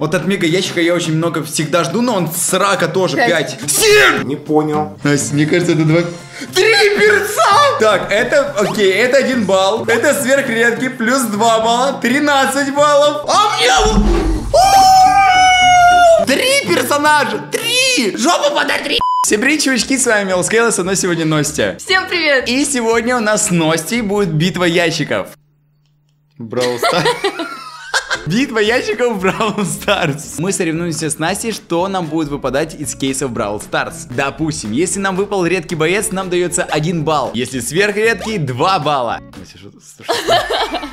Вот от мега ящика я очень много всегда жду, но он срака тоже Пять. 5. 7! Не понял. Настя, мне кажется, это два... Три перца! Так, это, окей, это один балл. Это сверхредкий, плюс 2 балла, 13 баллов. А мне... Три персонажа! Три! Жопу подотри! Всем привет, чувачки, с вами Мелскейл, со мной сегодня Настя. Всем привет! И сегодня у нас с Настей будет битва ящиков. Brawl Stars. Битва ящиков в Brawl Stars. Мы соревнуемся с Настей, что нам будет выпадать из кейсов Brawl Stars. Допустим, если нам выпал редкий боец, нам дается 1 балл. Если сверхредкий, 2 балла.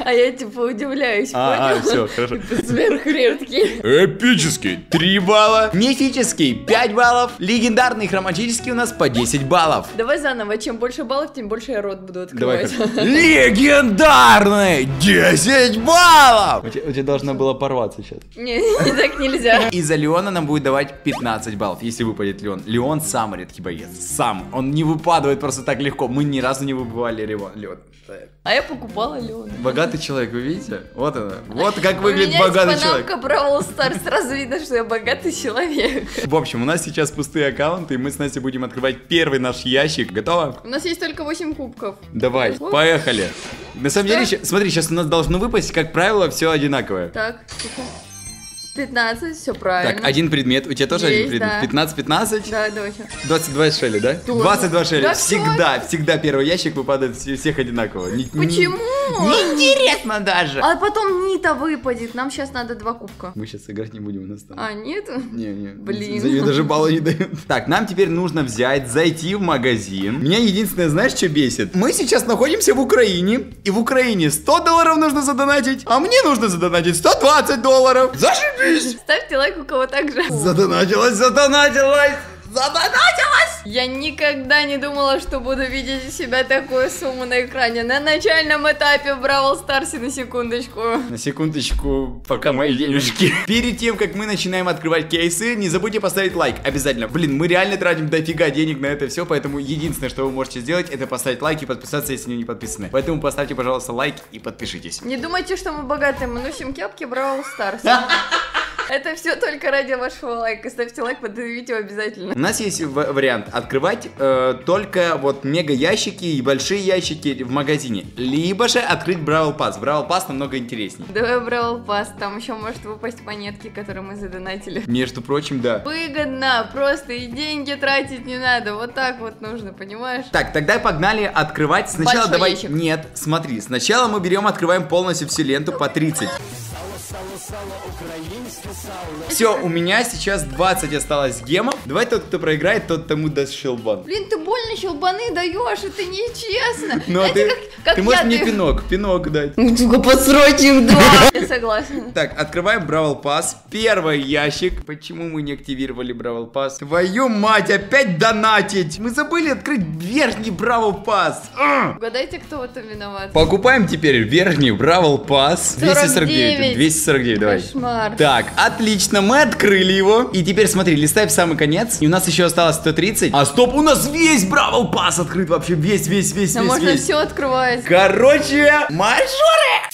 А я типа удивляюсь, А, а, понял? все, хорошо. Типа сверхредкий. Эпический 3 балла. Мифический 5 баллов. Легендарный хроматический у нас по 10 баллов. Давай заново, чем больше баллов, тем больше я рот буду Давай открывать. как- Легендарный 10 баллов! У тебя, у тебя должна была порваться сейчас. Не, не так нельзя. Из-за Леона нам будет давать 15 баллов, если выпадет Леон. Леон самый редкий боец. Сам. Он не выпадает просто так легко. Мы ни разу не выбивали Леон. Леон. А я покупала Леон. Богатый человек, вы видите? Вот она. Вот как У выглядит меня богатый человек. панамка Бравл Старс, сразу видно, что я богатый человек. В общем, у нас сейчас пустые аккаунты, и мы с Настей будем открывать первый наш ящик. Готово? У нас есть только 8 кубков. Давай, поехали. На самом деле, смотри, сейчас у нас должно выпасть, как правило, все одинаковое. Так, тихо. 15, все правильно. Так, один предмет. У тебя тоже один Есть, предмет. да. 15, 15. Да, еще. 22 шели, да? Тоже. 22 шели. Да всегда, всегда первый ящик выпадает все- всех одинаково. Почему? Неинтересно даже. А потом Нита выпадет. Нам сейчас надо два кубка. Мы сейчас играть не будем, у нас там. А, нет? Не, не. Блин. За нее даже баллы не дают. Так, нам теперь нужно взять, зайти в магазин. Меня единственное, знаешь, что бесит? Мы сейчас находимся в Украине, и в Украине 100 долларов нужно задонатить, а мне нужно задонатить 120 долларов. Зашибись! Ставьте лайк, у кого так же. Задонатилась, задонатилась, задонатилась! Я никогда не думала, что буду видеть у себя такую сумму на экране. На начальном этапе в Бравл Старсе, на секундочку. На секундочку, пока мои денежки. Перед тем, как мы начинаем открывать кейсы, не забудьте поставить лайк. Обязательно. Блин, мы реально тратим дофига денег на это все, поэтому единственное, что вы можете сделать, это поставить лайк и подписаться, если не подписаны. Поэтому поставьте, пожалуйста, лайк и подпишитесь. Не думайте, что мы богатые, мы носим кепки Brawl Stars. Это все только ради вашего лайка. Ставьте лайк под видео обязательно. У нас есть вариант открывать э, только вот мега ящики и большие ящики в магазине, либо же открыть Brawl Pass. Brawl Pass намного интересней. Давай Brawl Pass, там еще может выпасть монетки, которые мы задонатили. Между прочим, да. Выгодно, просто и деньги тратить не надо. Вот так вот нужно, понимаешь? Так, тогда погнали открывать. Сначала Большой давай... ящик. Нет, смотри. Сначала мы берем, открываем полностью всю ленту по 30. Все, у меня сейчас 20 осталось гемов. Давай тот, кто проиграет, тот тому даст щелбан. Блин, ты больно щелбаны даешь, это нечестно. Ну а Знаете, ты, как- как ты можешь я, мне ты- пинок, пинок дать. Сука, подсрочим два. Я согласна. Так, открываем Бравл Пас. Первый ящик. Почему мы не активировали Бравл Пас? Твою мать, опять донатить! Мы забыли открыть верхний Бравл Пас. А! Угадайте, кто в этом виноват. Покупаем теперь верхний Brawl Pass. 249. 49. 249, давай. Кошмар. Так, отлично, мы открыли его. И теперь смотри, листай в самый конец. И у нас еще осталось 130. А стоп, у нас весь Brawl Pass открыт вообще. Весь, весь, весь, Да весь, можно весь. все открывать. Короче, мажоры!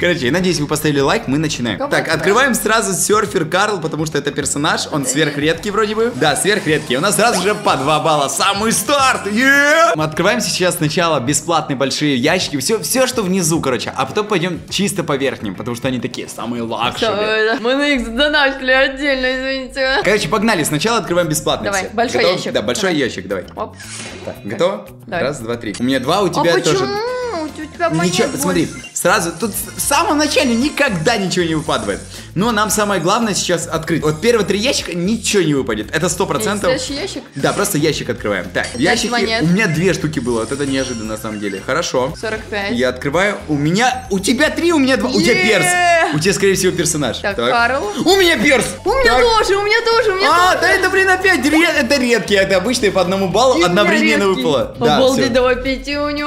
Короче, я надеюсь, вы поставили лайк, мы начинаем. Так, открываем? сразу серфер Карл, потому что это персонаж, он сверхредкий вроде бы. Да, сверхредкий. У нас сразу же по 2 балла. Самый старт! е! Мы открываем сейчас сначала бесплатные большие ящики, все, все, что внизу, короче, а потом пойдем чисто по верхним, потому что они такие самые luxury. Мы на них задонатили отдельно, извините. Короче, погнали. Сначала открываем бесплатные Давай, все. большой Готов? ящик. Да, большой Давай. ящик, давай. Оп. Так, готово? Давай. Раз, два, три. У меня два, у А тебя тоже. почему? У тебя Ничего, смотри, сразу, тут в самом начале никогда ничего не выпадает. Но нам самое главное сейчас открыть. Вот первые три ящика ничего не выпадет. Это сто процентов. Следующий ящик. Да, просто ящик открываем. Так, ящики. монет. У меня две штуки было. Вот это неожиданно на самом деле. Хорошо. 45. Я открываю. У меня. У тебя три, у меня два. У тебя перс. У тебя, скорее всего, персонаж. Так, Карл. У меня перс. У меня Так. тоже, у меня тоже, у меня А, тоже. да это, блин, опять ре- это редкие, это обычные по одному баллу И у одновременно выпало. Да, Обалдеть, давай пятюню.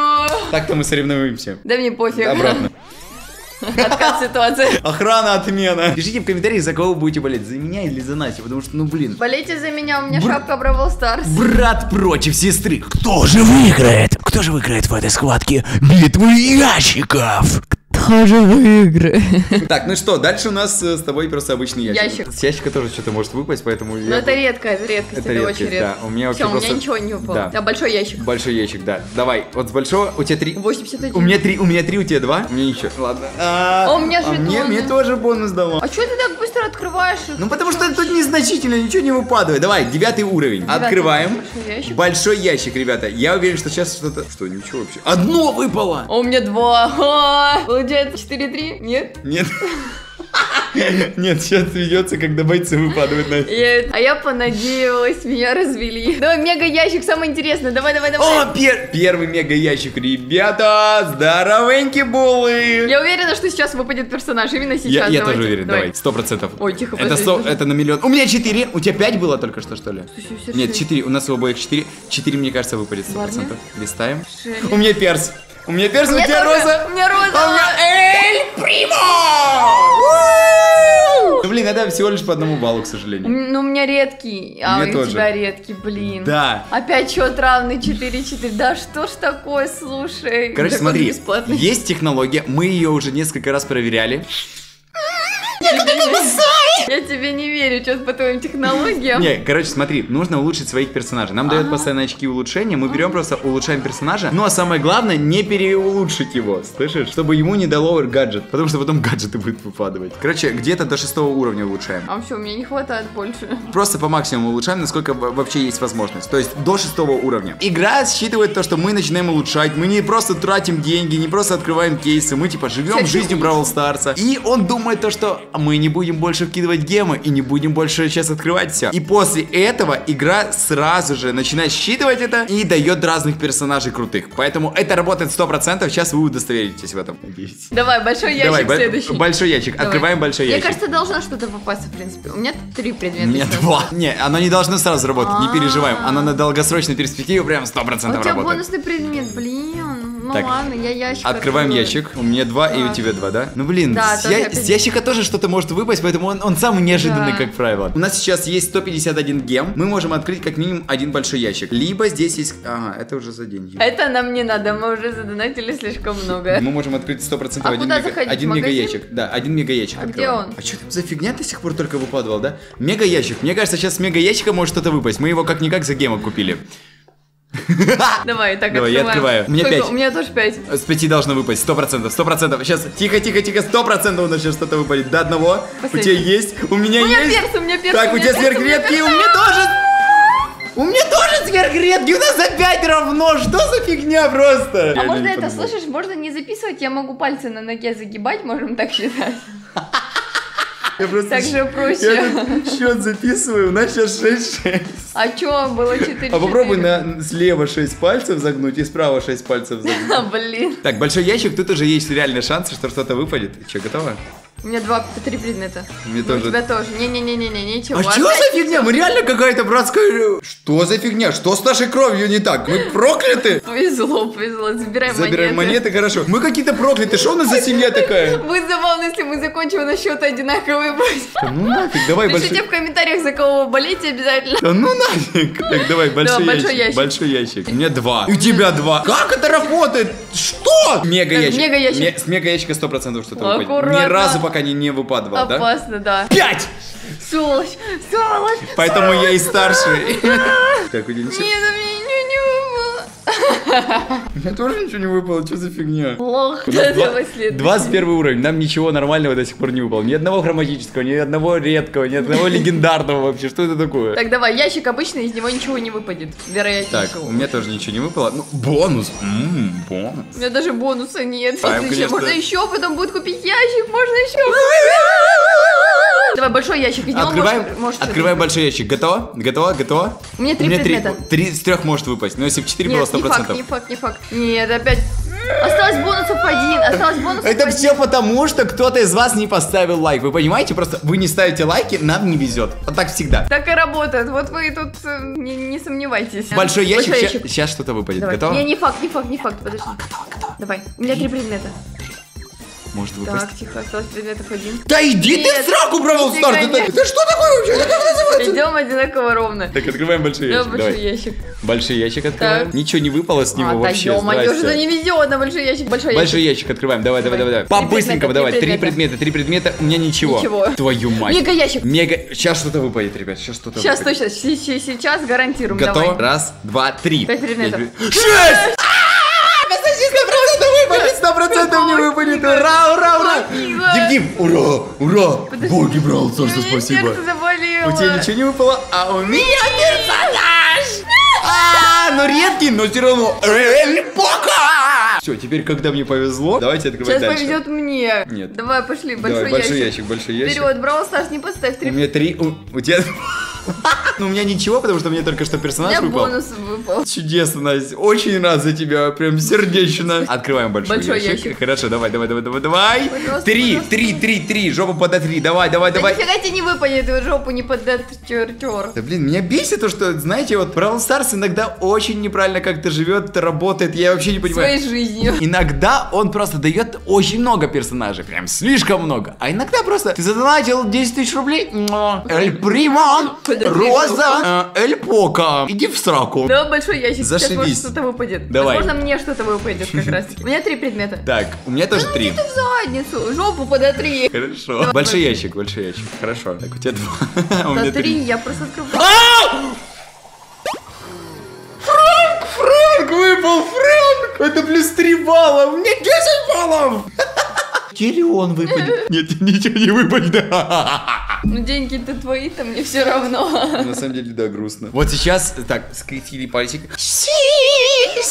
Так-то мы соревнуемся. Да мне пофиг. Обратно. Откат ситуации. Охрана отмена. Пишите в комментариях, за кого вы будете болеть, за меня или за Настю, потому что, ну блин. Болейте за меня, у меня Бр- шапка Бравл Старс. Брат против сестры. Кто же выиграет? Кто же выиграет в этой схватке битвы ящиков? Захожу в игры. Так, ну что, дальше у нас э, с тобой просто обычный ящик. Ящик. С ящика тоже что-то может выпасть, поэтому Ну я... это редко, это редкость, Это это, редкость, очень редко. да. У меня вообще Всё, у просто- меня ничего не упало. Да. Да, большой ящик. Большой ящик, да. Давай, вот с большого у тебя три. 81. У меня три, у меня три, у тебя два. У меня ничего. Ладно. А, А у меня мне, жетоны. мне тоже бонус дало. А что ты так быстро открываешь их? Ну потому что тут незначительно, ничего не выпадает. Давай, девятый уровень. Открываем. большой ящик. Большой ящик, ребята. Я уверен, что сейчас что-то... Что, ничего вообще. Одно выпало! А у меня два. Получается 4-3? Нет? Нет. Нет, сейчас ведется, когда бойцы выпадают на... Я- А я понадеялась, меня развели. Давай, мега ящик, самое интересное. Давай, давай, давай. О, пер- первый мега ящик, ребята! Здоровеньки булы! Я уверена, что сейчас выпадет персонаж. Именно сейчас. Я, я тоже уверен, давай, сто процентов. Ой, тихо, это, подожди, сто- подожди. это на миллион. У меня четыре, у тебя пять было только что, что ли? Слушай, Нет, шесть. четыре, у нас у обоих четыре. Четыре, мне кажется, выпадет сто Ладно. процентов. Листаем. Шесть. У меня перс. У меня перс, у, тебя роза. У меня роза. А у меня Эль Примо! Ну, блин, это всего лишь по одному баллу, к сожалению. Ну, у меня редкий, а у тебя редкий, блин. Да. Опять счет равный 4-4. Да что ж такое, слушай. Короче, смотри, есть технология, мы ее уже несколько раз проверяли. Я тебе не верю, что-то по твоим технологиям. Не, короче, смотри, нужно улучшить своих персонажей. Нам дают постоянно очки улучшения, мы берем просто улучшаем персонажа. Ну а самое главное, не переулучшить его, слышишь? Чтобы ему не дало гаджет, потому что потом гаджеты будут выпадывать. Короче, где-то до шестого уровня улучшаем. А все, мне не хватает больше. Просто по максимуму улучшаем, насколько во- вообще есть возможность. То есть до шестого уровня. Игра считывает то, что мы начинаем улучшать. Мы не просто тратим деньги, не просто открываем кейсы. Мы типа живем жизнью Бравл Старса. И он думает то, что мы не будем больше вкидывать гемы и не будем больше сейчас открывать все. И после этого игра сразу же начинает считывать это и дает разных персонажей крутых. Поэтому это работает 100%. Сейчас вы удостоверитесь в этом. Надеюсь. Давай, большой ящик Давай, следующий. большой ящик. Давай. Открываем большой Мне ящик. кажется, должно что-то попасться, в принципе. У меня три предмета. Нет, сейчас. два. Не, оно не должно сразу работать, не переживаем. Оно на долгосрочной перспективе прям 100% А у тебя работает. бонусный предмет, блин. Ну Так, ладно, я ящик Открываем открою. ящик. У меня два, и у тебя два, да? Ну блин, Да, с, я- с ящика тоже что-то может выпасть, поэтому он, он самый неожиданный, Да. как правило. У нас сейчас есть 151 гем. Мы можем открыть как минимум один большой ящик. Либо здесь есть. Ага, это уже за деньги. Это нам не надо, мы уже задонатили слишком много. Мы можем открыть 100% А один, мега, заходить, один в магазин? мега-ящик. Да, один мега-ящик А где открываем. он? А что там за фигня до сих пор только выпадывал, да? Мега-ящик. Мне кажется, сейчас с мега-ящика может что-то выпасть. Мы его как-никак за гемом купили. Давай, так Давай, я открываю. У меня Сколько? пять. У меня тоже пять. С пяти должно выпасть, сто процентов, сто процентов. Сейчас, тихо, тихо, тихо, сто процентов у нас сейчас что-то выпадет. До одного. У тебя есть, у меня У меня есть. перс, у меня перс. Так, у тебя сверхредкий, у меня тоже. У меня тоже сверхредкий, у нас опять равно. Что за фигня просто? А можно это, слышишь, можно не записывать, я могу пальцы на ноге загибать, можем так считать. Я просто Так же проще. Я тут счет записываю, у нас сейчас 6-6. А чё, было 4 А попробуй на слева 6 пальцев загнуть и справа 6 пальцев загнуть. А, блин. Так, большой ящик, тут уже есть реальный шанс, что что-то выпадет. Че, готово? У меня два, три предмета. Мне тоже. У тебя тоже. Не-не-не-не-не, ничего. А что за фигня? Мы реально какая-то братская... Что за фигня? Что с нашей кровью не так? Мы прокляты? Повезло, повезло. Забираем Забираем монеты. монеты, хорошо. Мы какие-то прокляты. Что у нас за семья такая? Будет забавно, если мы закончим на счет одинаковый. Да ну нафиг, давай Пишите большой... в комментариях, за кого вы болеете обязательно. Да ну нафиг. Так, давай, большой большой ящик. ящик. Большой ящик. У меня два. У тебя два. Как это работает? Что? Мега ящик. мега ящик. С мега ящика 100% что-то выпадет. Ни разу пока не, не выпадывал, да? Опасно, да. Пять! Сволочь, сволочь. Поэтому я и старший. Так, у тебя ничего... Нет, у меня ничего не выпало. У меня тоже ничего не выпало. Что за фигня? Давай следующий. 21 уровень, нам ничего нормального до сих пор не выпало. Ни одного хроматического, ни одного редкого, ни одного легендарного вообще. Что это такое? Так, давай, ящик обычный, из него ничего не выпадет. Вероятнее Так, у меня тоже ничего не выпало. Ну, бонус. М, бонус. У меня даже бонуса нет. Ставим, Еще, конечно. Можно еще, потом будет купить ящик, можно еще. Давай, большой ящик, из него Открываем, может- может открываем большой ящик. Готово? Готово? Готово? Меня три предмета. три с трех может выпасть. Но если бы 4 было Нет, не факт, 100%. не факт, не факт. Нет, опять. Осталось бонусов один, осталось бонусов Это один. все потому, что кто-то из вас не поставил лайк. Вы понимаете? Просто вы не ставите лайки, нам не везет. Вот так всегда. Так и работает. Вот вы тут э, не, не сомневайтесь. Большой ящик, Большой ща- сейчас что-то выпадет. Давай. Готово? Не, не факт, не факт, не факт, подожди. Давай, у меня три предмета. Может выпасть. Так, тихо, осталось предметов один. Да иди ты Нет, в сраку, Бравл Старс! Нет. это что такое вообще? Это как называется? Идем одинаково ровно. Так, открываем большой Да, ящик. большой Давай. ящик. Большой ящик открываем. Так. Ничего не выпало с него а, да вообще. ё-моё, здрасте. что-то не везет на большой ящик. Большой, Большой ящик. ящик открываем. Давай, давай, давай, давай. По-быстренькому давай. три предмета, три предмета. У меня ничего. Ничего. Твою мать. Мега ящик. Мега. Сейчас что-то выпадет, ребят. Сейчас что-то Сейчас точно, сейчас гарантируем. Готово? Давай. Раз, два, три. Пять предметов. пред- Шесть! Сто процентов не выпадет! Ура, ура, ура! Дим, Дим, ура, ура! Боги У Старса, меня спасибо. У тебя ничего не выпало, а у меня персонаж! А, ну редкий, но все равно. Эль Пока! Все, теперь, когда мне повезло, давайте открывать Сейчас дальше. повезет мне. Нет. Давай, пошли, большой, Давай, большой ящик. ящик, большой ящик. Вперед, Бравл Старс, не подставь У три. меня три, у, у тебя... Ну, у меня ничего, потому что мне только что персонаж выпал. бонус выпал. Чудесно, Настя. Очень рад за тебя, прям сердечно. Открываем большой, Большой ящик. ящик. Хорошо, давай, давай, давай, давай, давай. Три, три, три, три. Жопу пода три. Давай, давай, Да давай. нифига тебе не выпадет, жопу не подотер. Да блин, меня бесит то, что, знаете, вот Бравл Старс иногда очень неправильно как-то живет, работает, я вообще не понимаю. Своей жизнью. Иногда он просто дает очень много персонажей, прям слишком много. А иногда просто ты задонатил 10 тысяч рублей. Эль Подожди, Роза, э, Эль Пока. Иди в сраку. Да, большой ящик, сейчас Зашибись. может что-то выпадет. Давай. Возможно, мне что-то выпадет как раз. У меня три предмета. Так, у меня тоже три. Ты в задницу, жопу подотри. Хорошо. Большой ящик, большой ящик. Хорошо. Так, у тебя два. У меня три, три. я просто открываю. А! Фрэнк, Фрэнк выпал, Фрэнк! Это плюс 3 балла, у меня 10 баллов! Телеон выпадет. Нет, ничего не выпадет. Ну, деньги-то твои-то, мне все равно. На самом деле, да, грустно. Вот сейчас, так, скрестили пальчик.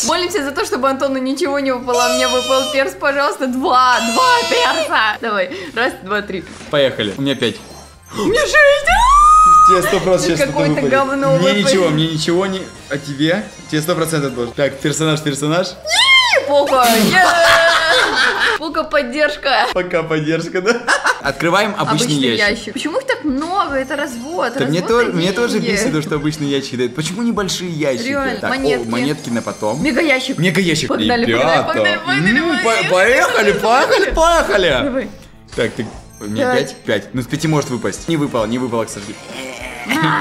Молимся за то, чтобы Антону ничего не выпало, а мне выпал перс, пожалуйста. Два, два перса. Давай, раз, два, три. Поехали. У меня 5. Мне шесть. Тебе сто процентов сейчас Какое-то говно Мне ничего, мне ничего не... А тебе? Тебе сто процентов должен. Так, персонаж, персонаж. Пока. Пока поддержка. Пока поддержка, да? Открываем обычный, ящик. Почему их так много? Это развод. Да мне, развод тоже, на мне тоже бесит, то, что обычный ящик дает. Почему небольшие ящики? Реально, Так, о, монетки. монетки на потом. Мега ящик. Мега ящик. Погнали, Ребята. погнали, погнали, М, погнали, по- Поехали, поехали, поехали. Давай. Так, ты... У меня Пять. 5? 5. Ну, с 5 может выпасть. Не выпало, не выпало, к сожалению.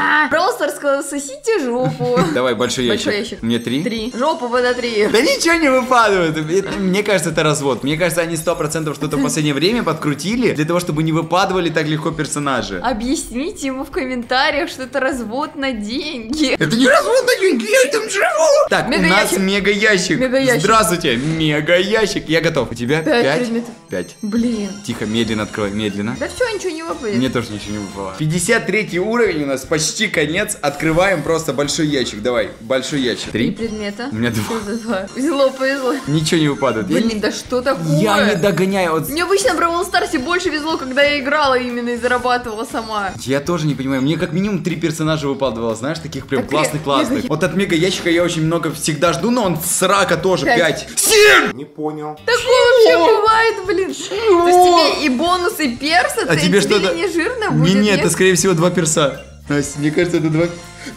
Сказал, сосите жопу. Давай, большой ящик. Большой ящик. Меня 3? Три. Жопу подотри. Да ничего не выпадает. Это- Мне кажется, это развод. Мне кажется, они 100% что-то в последнее время подкрутили для того, чтобы не выпадывали так легко персонажи. Объясните ему в комментариях, что это развод на деньги. Это не развод на деньги, я там живу! Так, у нас Мега-ящик. мега-ящик. Мега-ящик. Здравствуйте, мега-ящик. Я готов. У тебя Пять 5? предметов. 5. Блин. Тихо, медленно открой, медленно. Да все, ничего не выпадет. Мне тоже ничего не выпало. 53 уровень у нас, почти конец. Открываем просто большой ящик. Давай, большой ящик. Три предмета. У меня два. Что за два? Повезло, повезло. Ничего не выпадает. Я Блин, не- да что такое? Я не догоняю. Вот Мне обычно в Бравл Старсе больше везло, когда я играла именно и зарабатывала сама. Я тоже не понимаю. Мне как минимум три персонажа выпадало, знаешь, таких прям Так, классных классных. мега- Вот от мега ящика я очень много всегда жду, но он с рака тоже Пять. 5. 7! Не понял. Такое вообще бывает, блин. То есть тебе и бонус, и перс, А тебе что-то... не жирно Не, будет, нет, это скорее всего два перса. Настя, мне кажется, это два...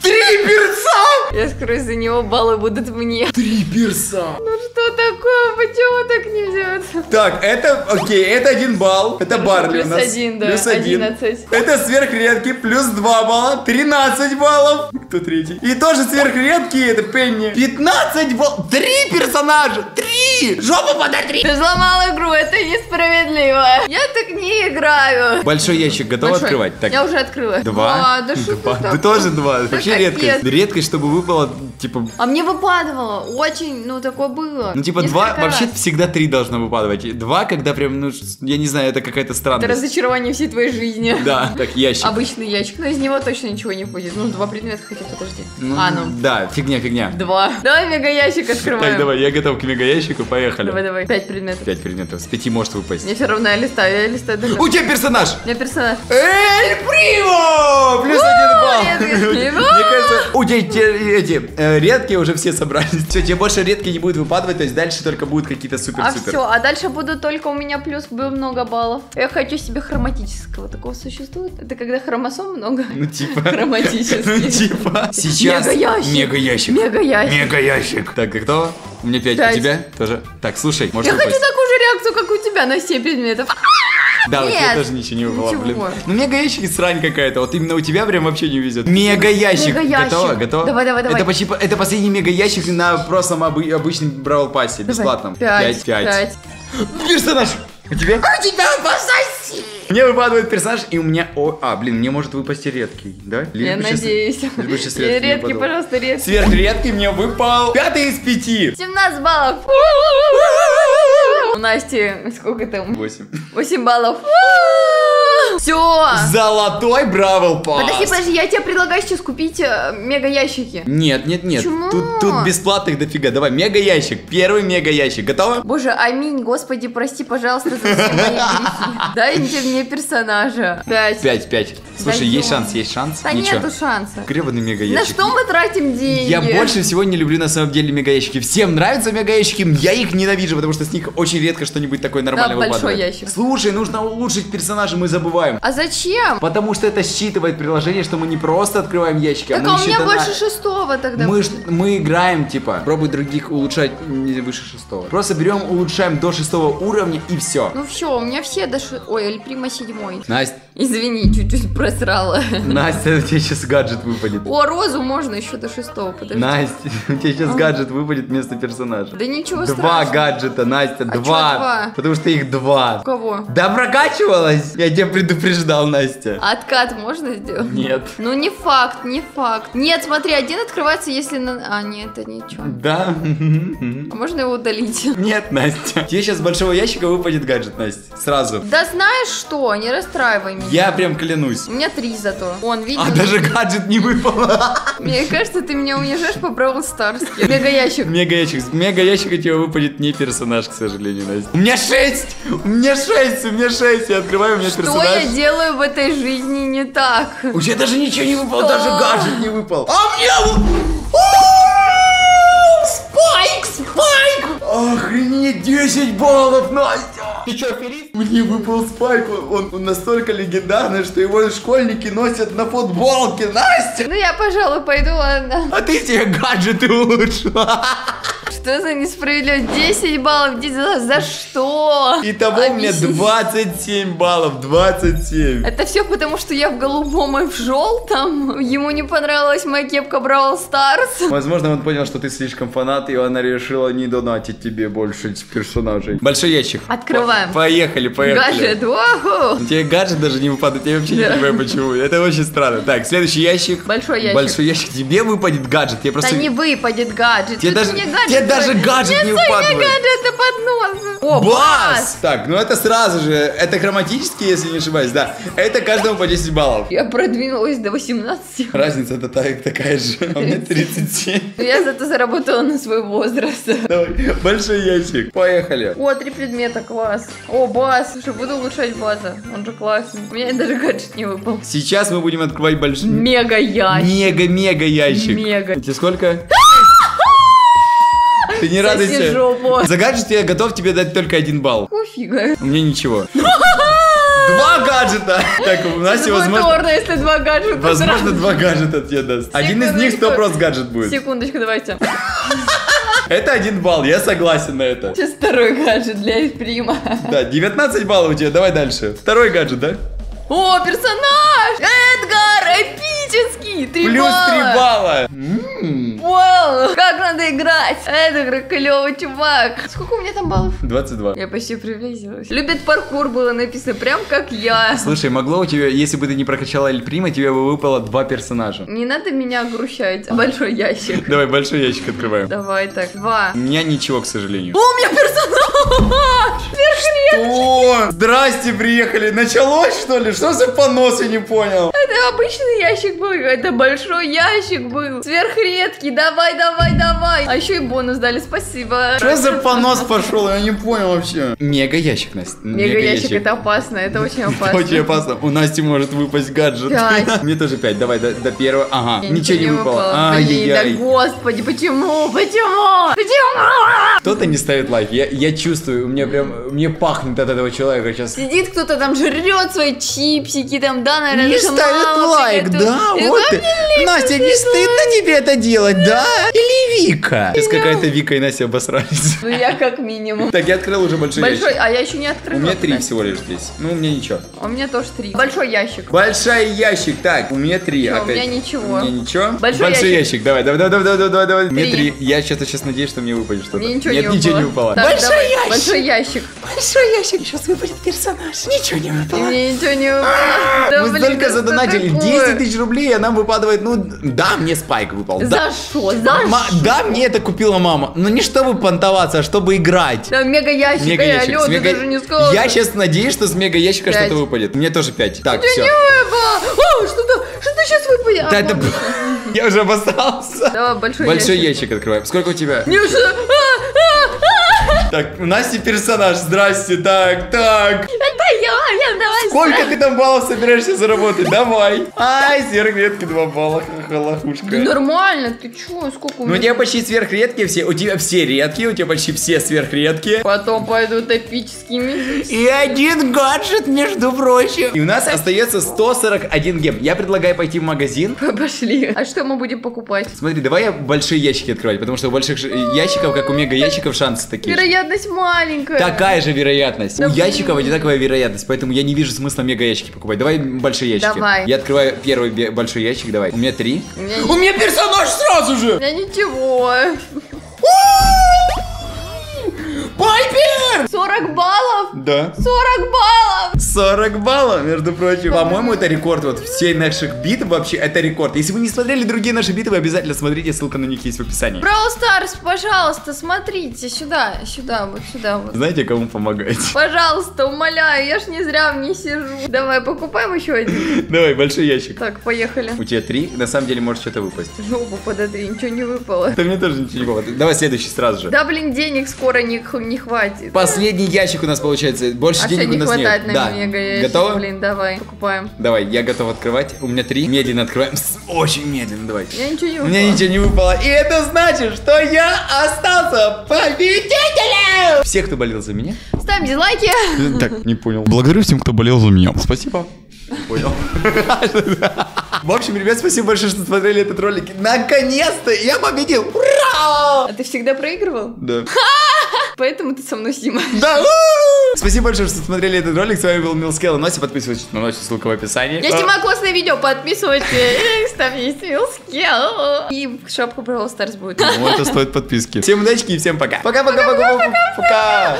Три перса! Я скоро из-за него баллы будут мне. Три перса! Ну что такое? Почему так не взять? Так, это, окей, это один балл. Это Барли плюс у нас. один, да, Плюс один. 11. Это сверхредкий, плюс 2 балла, 13 баллов. Кто третий? И тоже сверхредкий, это Пенни. 15 баллов. Три персонажа, три! Жопу подотри! Ты взломал игру, это несправедливо. Я так не играю. Большой ящик готов Большой. открывать? Так, Я уже открыла. Два? А, да что Два. ты Ты тоже два. Да Вообще редкость. Редкость, чтобы выпало, типа... А мне выпадывало. Очень, ну, такое было. Ну, типа, Несколько два, вообще всегда три должно выпадывать. Два, когда прям, ну, я не знаю, это какая-то Это странность. разочарование всей твоей жизни. Да, так, ящик. Обычный ящик, но из него точно ничего не будет. Ну, два предмета, хотя подожди. Ну, а, ну, Да, фигня, фигня. два. Давай мега ящик открываем. Так, давай, я готов к мега ящику, поехали. Давай, давай. Пять предметов. Пять предметов, с пяти может выпасть. Мне все равно я листаю, я листаю до У тебя персонаж! У меня персонаж. Эль Примо! Плюс один балл. Мне кажется, у тебя те- эти э, редкие уже все собрались. Все, тебе больше редкие не будет выпадывать, то есть дальше только будут какие-то А супер-супер. все, а дальше будут только у меня плюс был много баллов. Я хочу себе хроматического. Такого существует? Это когда хромосом много? Ну типа. Хроматический. Ну типа. Сейчас. Мега-ящик. Мега-ящик. Мега-ящик. Мега-ящик. Так, и кто? У меня 5. У Пять. тебя тоже? Так, слушай, может Я хочу такую же реакцию, как у тебя на все предметов. Да, у тебя тоже ничего не выпало, блин. Ну, мега-ящик срань какая-то. Вот именно у тебя прям вообще не везет. Мега-ящик. Мега-ящик. Готово? Готово? Давай, давай, давай. Это почти, это последний мега-ящик на просто обычном Бравл Пассе, бесплатном. Пять. Пять. Персонаж. У тебя? А тебя пососи! Мне выпадает персонаж, и у меня... О, а, блин, мне может выпасть и редкий, да? Лишь Я надеюсь. лишь бы щас Я редкий Редкий, пожалуйста, редкий. Сверхредкий мне выпал пятый из пяти. 17 баллов. У Насти сколько там? Восемь. 8 баллов. Все. Золотой Бравл Пасс. Подожди, подожди, я тебе предлагаю сейчас купить э, мега ящики. Нет, нет, нет. Почему? Тут, тут бесплатных дофига. Давай, мега ящик. Первый мега ящик. Готово? Боже, аминь, господи, прости, пожалуйста, за все мои грехи. Дайте мне персонажа. Пять. Пять, пять. Слушай, есть шанс, есть шанс. Да Ничего. нету шанса. Гребаный мега На ящик. что мы тратим деньги? Я больше всего не люблю на самом деле мегаящики. Всем нравятся мегаящики, я их ненавижу, потому что с них очень редко что-нибудь такое нормальное большой выпадает. ящик. Слушай, нужно улучшить персонажа, мы забываем. А зачем? Потому что это считывает приложение, что мы не просто открываем ящики, Так а мы а у меня дона- больше шестого тогда. Мы, мы играем, типа, пробуй других улучшать не выше шестого. Просто берем, улучшаем до шестого уровня и все. Ну все, у меня все до ши- Ой, Эльприма седьмой. Настя, Извини, чуть-чуть просрала. Настя, у тебя сейчас гаджет выпадет. О, розу можно еще до шестого, подожди. Настя, у тебя сейчас А. гаджет выпадет вместо персонажа. Да ничего Два страшного. гаджета, Настя, А два. два? Потому что их два. У кого? Да прокачивалась? Я тебя предупреждал, Настя. Откат можно сделать? Нет. Ну не факт, не факт. Нет, смотри, один открывается, если на... А, нет, это ничего. Да? А можно его удалить? Нет, Настя. Тебе сейчас с большого ящика выпадет гаджет, Настя. Сразу. Да знаешь что, не расстраивай меня. Я прям клянусь. У меня три зато. Он, видишь? А даже гаджет не выпал. Мне кажется, ты меня унижаешь по Бравл Старске. Мега ящик. Мега ящик. Мега ящика тебе выпадет не персонаж, к сожалению, Настя. У меня шесть! У меня шесть! У меня шесть! Я открываю, у меня Что персонаж. я делаю в этой жизни не так? У тебя даже ничего не выпало, Что? даже гаджет не выпал. А мне... Спайк, спайк! Охренеть, 10 баллов, Настя! Ты что, аферист? Мне выпал спайк, он, он настолько легендарный, что его школьники носят на футболке, Настя! Ну я, пожалуй, пойду, ладно. А ты себе гаджеты улучшила. Что за несправедливость? 10 баллов, 10 за, за что? Итого у меня Объясни. 27 баллов, 27. Это все потому, что я в голубом и в желтом. Ему не понравилась моя кепка Бравл Старс. Возможно, он понял, что ты слишком фанат, и она решила не донатить тебе больше персонажей. Большой ящик. Открываем. По- Поехали, поехали. Гаджет, вау! У тебя гаджет даже не выпадает, я вообще не Да. понимаю почему. Это очень странно. Так, следующий ящик. Большой ящик. Большой ящик. Тебе выпадет гаджет. Я Да просто... не выпадет гаджет. Тебе ты даже- мне гаджет тебе даже гаджет не суй мне выпадает. гаджеты под нос. О, Бас! Так, ну это сразу же. Это хроматический, если не ошибаюсь, да. Это каждому по 10 баллов. Я продвинулась до 18. Разница-то так- такая же. А у меня 37. Я зато заработала на свой возраст. Давай, большой ящик. Поехали. О, три предмета, класс. О, бас. Слушай, буду улучшать база. Он же классный. У меня даже гаджет не выпал. Сейчас мы будем открывать большой... Мега ящик. Мега-мега ящик. Мега. Тебе сколько? Ты не радуйся. жопу. За гаджет я готов тебе дать только один балл. Пофига. У меня ничего. Два гаджета! Так, у Насти, возможно, если два гаджета. возможно, два гаджета тебе даст. Один из них сто просто гаджет будет. Секундочку, давайте. Это один балл, я согласен на это. Сейчас второй гаджет для Эльприма. Да, 19 баллов у тебя, давай дальше. Второй гаджет, да? О, персонаж! Эдгар, эпический! Три Плюс балла. 3 балла. Вау, как надо играть! Эдгар, клевый чувак. Сколько у меня там баллов? 22. Я почти приблизилась. Любит паркур было написано, прям как я. Слушай, могло у тебя, если бы ты не прокачала Эль Прима, тебе бы выпало два персонажа. Не надо меня огрущать. Большой ящик. Давай большой ящик открываем. Давай так, два. У меня ничего, к сожалению. О, у меня персонаж! О, здрасте, приехали. Началось, что ли? Что за понос, я не понял. Это обычный ящик был, это большой ящик был. Сверхредкий, давай, давай, давай. А еще и бонус дали, спасибо. Что за понос пошел? Я не понял вообще. Мега ящик, Настя. Мега ящик, это опасно, это очень опасно. Очень опасно. У Насти может выпасть гаджет. Мне тоже пять. Давай до, первого. Ага. Ничего не выпало. Ай-яй-яй. господи, почему? Почему? Почему? Кто-то не ставит лайк. Я, чувствую, у меня прям, мне пахнет от этого человека сейчас. Сидит кто-то там, жрет свои чипсики, там, да, наверное, Не ставит лайк, да, И вот ты. Настя, не стыдно тебе это делать, да? Или Вика? Сейчас какая-то Вика и Настя обосрались. Ну, я как минимум. Так, я открыл уже большой, Большой, ящик. а я еще не открыла. У меня три всего лишь здесь. Ну, у меня ничего. У меня тоже три. Большой ящик. Большой ящик. Так, у меня три. Чё, у меня ничего. У меня ничего. Большой ящик. ящик. Давай, давай, давай, давай, давай, давай, давай. Мне Три. Я что-то сейчас надеюсь, что мне выпадет что-то. Мне ничего Нет, не ничего выпало. не. Так, Большой давай, ящик. Большой ящик. Большой ящик. Сейчас выпадет персонаж. Ничего не выпало. мне ничего не выпало. Да, Мы столько задонатили. Такое? 10 тысяч рублей, а нам выпадает, ну, да, мне спайк выпал. Да. За что? За что? да, мне это купила мама. Но не чтобы понтоваться, а чтобы играть. Да, мега ящик, Мега ящик. алло, С ты мега- даже не сказал. Я сейчас надеюсь, что с мега ящика что-то выпадет. Мне тоже 5. Так, Не все. выпало. О, что-то, что-то сейчас выпадет. Да, это... Я уже обоссался. Давай, большой, Большой ящик. ящик открываем. Сколько у тебя? Не, что? А, а, Так, у Насти персонаж. Здрасте. Так, так. Давай. Сколько ты там баллов собираешься заработать? Давай. Ай, сверхредкий 2 балла. Ха-ха, Да лохушка. нормально, ты чё, сколько у Ну, у меня? тебя почти сверхредкие все. У тебя все редкие, у тебя почти все сверхредкие. Потом пойдут эпическими. И один гаджет, между прочим. И у нас остается 141 гем. Я предлагаю пойти в магазин. Пошли. А что мы будем покупать? Смотри, давай я большие ящики открывать, потому что у больших ш- ящиков, как у мега ящиков, шансы такие. Вероятность маленькая. Такая же вероятность. Да у блин. ящиков одинаковая вероятность, поэтому я не вижу смысла мега ящики покупать. Давай большие ящики. Давай. Я открываю первый большой ящик, давай. У меня три. У меня, У меня персонаж сразу у же! меня ничего. Пайпер! 40 баллов? Да. 40 баллов! 40 баллов, между прочим. По-моему, это рекорд. Вот всей наших битв вообще, это рекорд. Если вы не смотрели другие наши битвы, обязательно смотрите, ссылка на них есть в описании. Brawl Stars, пожалуйста, смотрите сюда, сюда, вот сюда вот. Знаете, кому помогаете? Пожалуйста, умоляю, я ж не зря в ней сижу. Давай, покупаем еще один. Давай, большой ящик. Так, поехали. У тебя три, на самом деле может что-то выпасть. Жопу подотри, ничего не выпало. Да мне тоже ничего не было. Давай следующий сразу же. Да, блин, денег скоро не, не хватит. Последний ящик у нас получается. Больше А денег не у нас хватает нет. на да. мега ящик. Готово? Блин, давай, покупаем. Давай, я готов открывать. У меня три. Медленно открываем. Очень медленно, давай. Я ничего не У выпало. меня ничего не выпало. И это значит, что я остался победителем! Все, кто болел за меня. Ставь дизлайки. Так, не понял. Благодарю всем, кто болел за меня. Спасибо. Не понял. В общем, ребят, спасибо большое, что смотрели этот ролик. Наконец-то я победил! Ура! А ты всегда проигрывал? Да. Поэтому ты со мной снимаешь. Да! Спасибо большое, что смотрели этот ролик. С вами был Милскел. Носи, подписывайтесь на Носи, ссылка в описании. Я снимаю классное видео, подписывайтесь, ставьте скилл. И шапка Brawl Stars будет. Ну, это стоит подписки. Всем удачи и всем пока. Пока-пока-пока-пока. Пока.